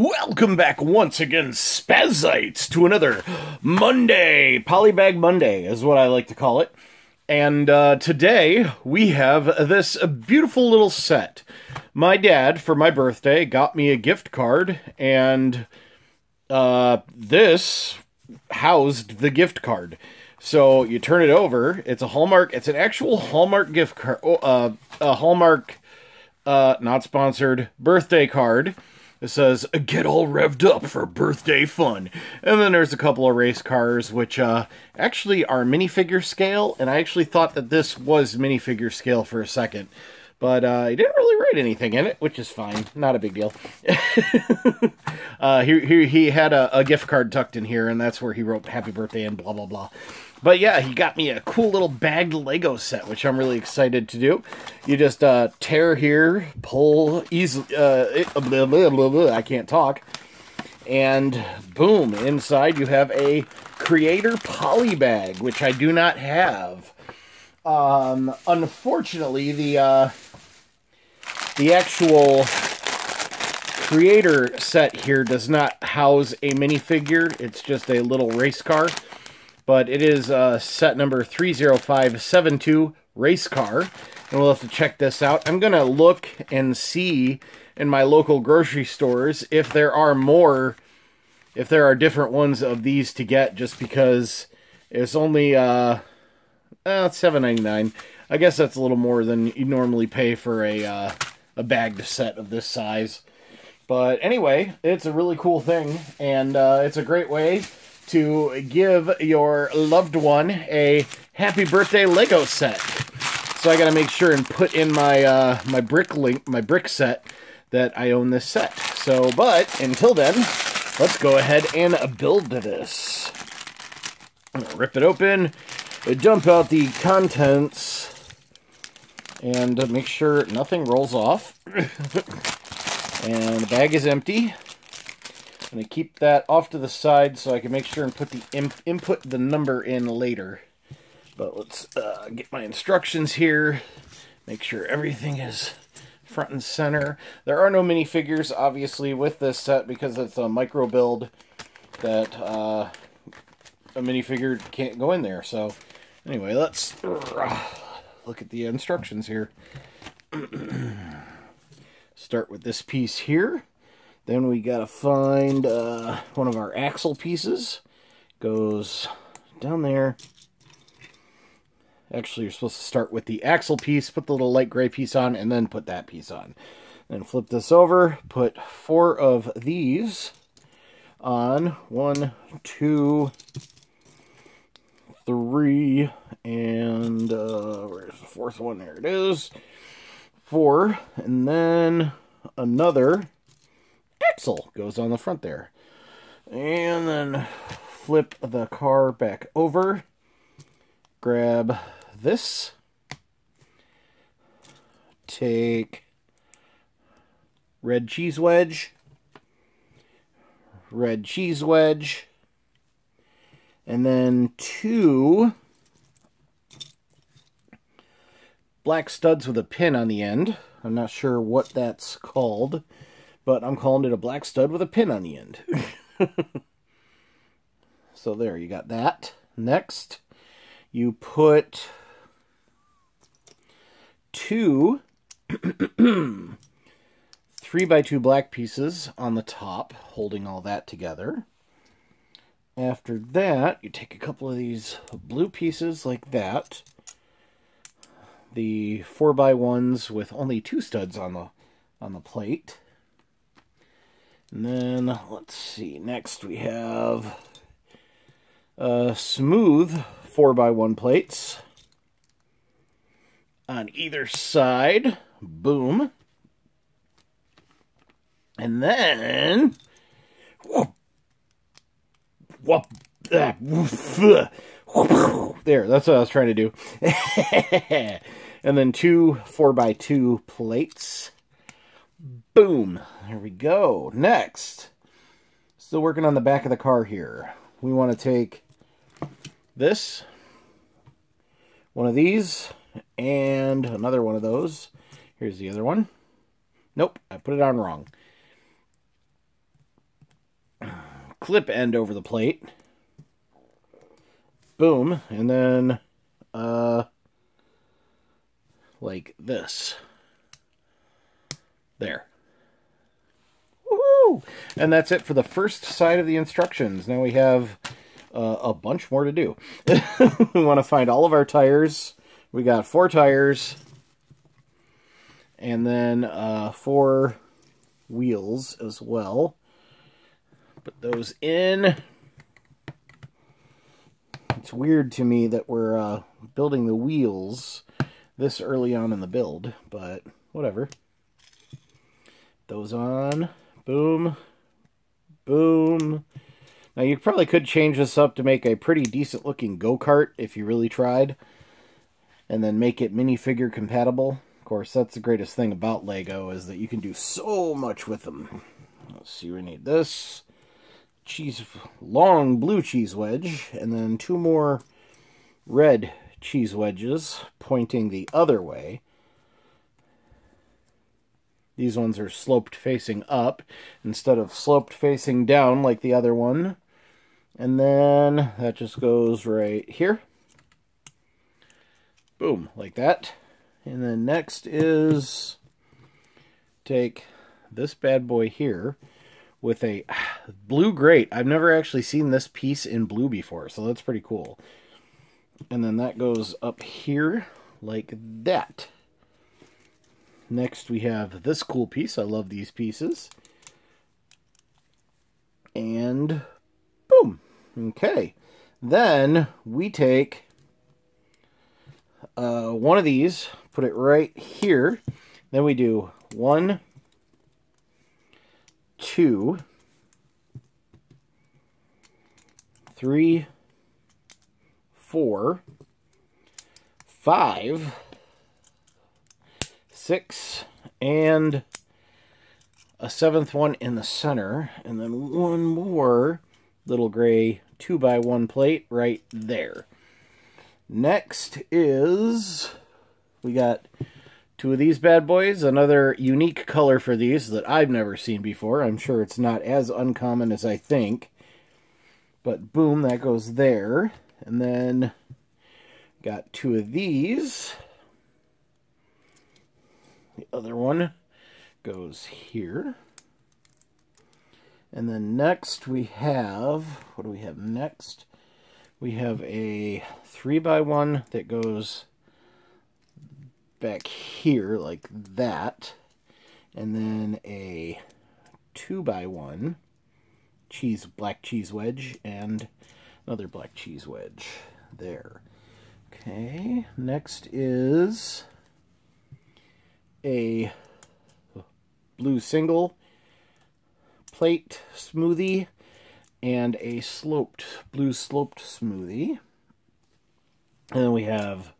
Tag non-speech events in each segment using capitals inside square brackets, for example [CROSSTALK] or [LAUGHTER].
Welcome back once again, Spazites, to another Monday. Polybag Monday is what I like to call it. And uh, today we have this beautiful little set. My dad, for my birthday, got me a gift card, and uh, this housed the gift card. So you turn it over. It's a Hallmark. It's an actual Hallmark gift card. Uh, a Hallmark, uh, not sponsored, birthday card. It says, get all revved up for birthday fun. And then there's a couple of race cars, which uh, actually are minifigure scale. And I actually thought that this was minifigure scale for a second. But uh, he didn't really write anything in it, which is fine. Not a big deal. [LAUGHS] uh, he, he, he had a, a gift card tucked in here, and that's where he wrote happy birthday and blah, blah, blah. But yeah, he got me a cool little bagged Lego set, which I'm really excited to do. You just uh, tear here, pull easily. Uh, blah, blah, blah, I can't talk. And boom, inside you have a Creator Poly bag, which I do not have. Um, unfortunately, the uh, the actual Creator set here does not house a minifigure. It's just a little race car but it is uh, set number 30572 race car. And we'll have to check this out. I'm gonna look and see in my local grocery stores if there are more if there are different ones of these to get just because it's only uh, uh 7.99 i guess that's a little more than you normally pay for a uh, a bagged set of this size. But anyway it's a really cool thing and uh, it's a great way to give your loved one a happy birthday Lego set. So I got to make sure and put in my uh, my BrickLink my Brickset that I own this set. So, but until then, let's go ahead and build this. rip it open, dump out the contents, and make sure nothing rolls off. [COUGHS] and the bag is empty. I'm going to keep that off to the side so I can make sure and put the input the number in later. But let's uh, get my instructions here. Make sure everything is front and center. There are no minifigures, obviously, with this set because it's a micro build that uh, a minifigure can't go in there. So, anyway, let's uh, look at the instructions here. [CLEARS THROAT] Start with this piece here. Then we got to find uh, one of our axle pieces. Goes down there. Actually, you're supposed to start with the axle piece, put the little light gray piece on, and then put that piece on. Then flip this over, put four of these on. One, two, three, and uh, where's the fourth one? There it is. Four, and then another goes on the front there. And then flip the car back over. Grab this. Take red cheese wedge. Red cheese wedge. And then two black studs with a pin on the end. I'm not sure what that's called but I'm calling it a black stud with a pin on the end. [LAUGHS] so there, you got that. Next, you put two [CLEARS THROAT] three by two black pieces on the top, holding all that together. After that, you take a couple of these blue pieces like that. The four by ones with only two studs on the on the plate. And then, let's see, next we have uh, smooth 4x1 plates on either side. Boom. And then, whoop, whoop, ah, whoop, there, that's what I was trying to do. [LAUGHS] and then two 4x2 plates. Boom. There we go. Next. Still working on the back of the car here. We want to take this, one of these, and another one of those. Here's the other one. Nope, I put it on wrong. clip end over the plate. Boom. And then, uh, like this. There. Woohoo! And that's it for the first side of the instructions. Now we have uh, a bunch more to do. [LAUGHS] we want to find all of our tires. We got four tires. And then uh, four wheels as well. Put those in. It's weird to me that we're uh, building the wheels this early on in the build, but whatever. Those on. Boom. Boom. Now you probably could change this up to make a pretty decent looking go-kart if you really tried. And then make it minifigure compatible. Of course, that's the greatest thing about Lego is that you can do so much with them. Let's see, we need this. Cheese, long blue cheese wedge. And then two more red cheese wedges pointing the other way. These ones are sloped facing up instead of sloped facing down like the other one. And then that just goes right here. Boom, like that. And then next is take this bad boy here with a [SIGHS] blue grate. I've never actually seen this piece in blue before, so that's pretty cool. And then that goes up here like that. Next we have this cool piece. I love these pieces. And boom. Okay. Then we take uh, one of these, put it right here. Then we do one, two, three, four, five, six, and a seventh one in the center, and then one more little gray 2 by one plate right there. Next is, we got two of these bad boys, another unique color for these that I've never seen before. I'm sure it's not as uncommon as I think. But boom, that goes there. And then got two of these. The other one goes here. And then next we have, what do we have next? We have a 3 by one that goes back here like that. And then a 2 by one cheese black cheese wedge and another black cheese wedge there. Okay, next is a blue single plate smoothie and a sloped blue sloped smoothie. And then we have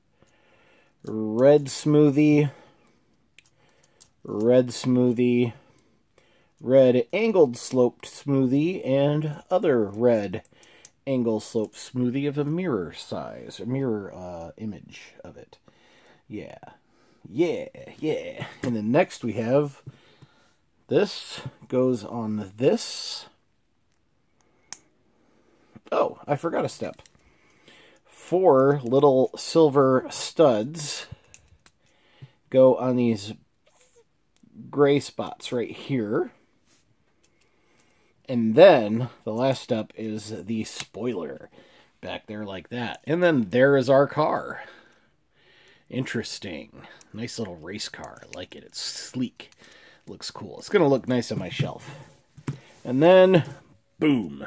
red smoothie, red smoothie, red angled sloped smoothie, and other red angle slope smoothie of a mirror size, a mirror uh, image of it. Yeah. Yeah, yeah. And then next we have this goes on this. Oh, I forgot a step. Four little silver studs go on these gray spots right here. And then the last step is the spoiler back there like that. And then there is our car. Interesting. Nice little race car. I like it. It's sleek. Looks cool. It's going to look nice on my shelf. And then, boom.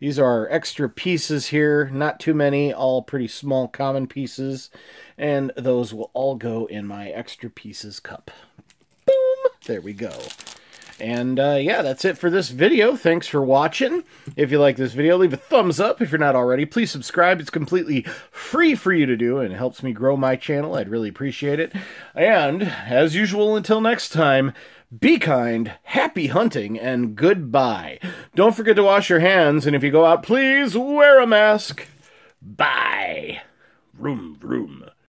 These are extra pieces here. Not too many. All pretty small common pieces. And those will all go in my extra pieces cup. Boom. There we go. And uh, yeah, that's it for this video. Thanks for watching. If you like this video, leave a thumbs up. If you're not already, please subscribe. It's completely free for you to do and helps me grow my channel. I'd really appreciate it. And as usual, until next time, be kind, happy hunting, and goodbye. Don't forget to wash your hands, and if you go out, please wear a mask. Bye. Vroom, vroom.